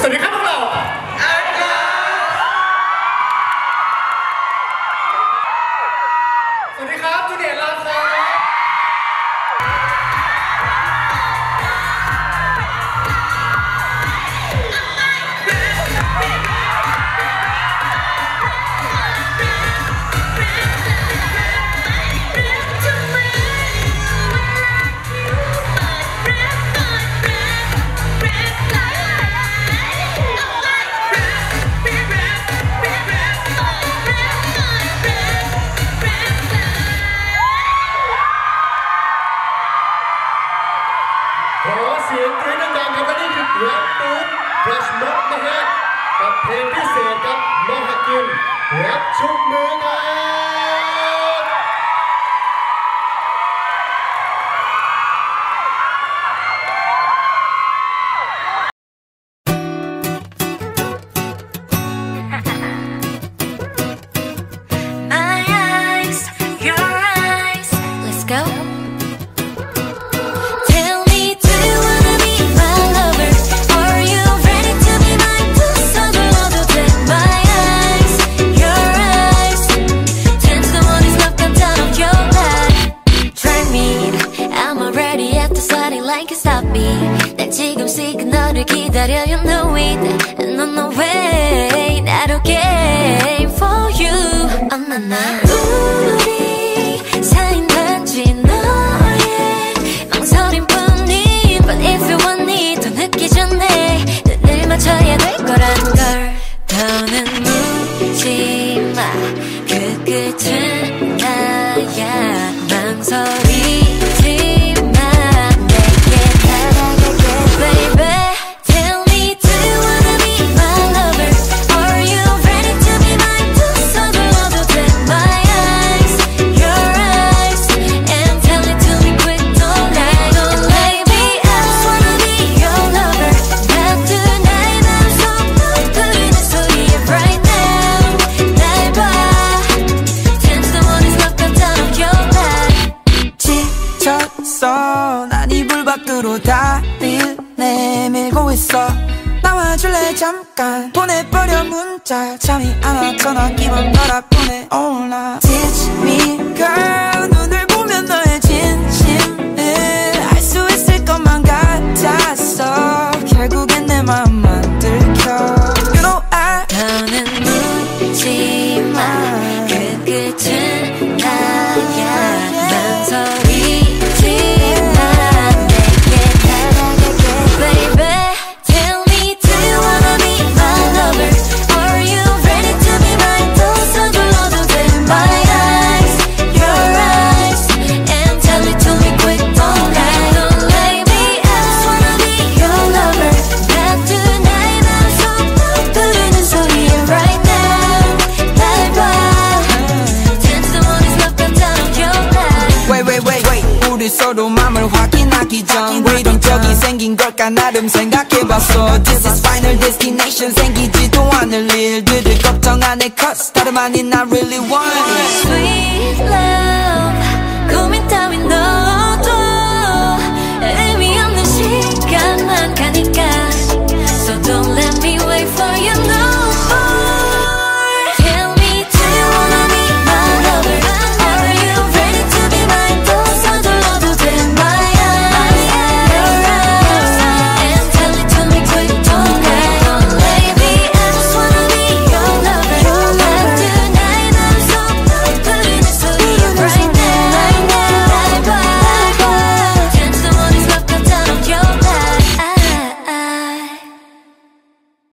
สวัสดีครับพวกเราสวัสดีครับจูเนียร์ลาคา สียงกรี๊ดดังๆครับและนี่คือแรปตูดพลัชมดนะฮะกับเพลงพิเศษ 난 지금씩 너를 기다려. You know it, and on the way. 나로 game for you. 엄마 나 우리 사인 단지 너의 망설임 뿐인 But if you want it 더 늦기 전에 눈을 맞춰야 될 거란 걸 더는 묻지 마 그 끝은 나야 지쳤어. 난 이불 밖으로 다리를 내밀고 있어. 나와줄래? 잠깐. 보내버려 문자. 잠이 안 와 전화기만 바라보내 all night Teach me girl 우리 서로 맘을 확인하기 전 왜 이런 적이 생긴 걸까 나름 생각해봤어 This is final destination 생기지도 않을 일들을 걱정 안해 cause 다름 아닌 I really want it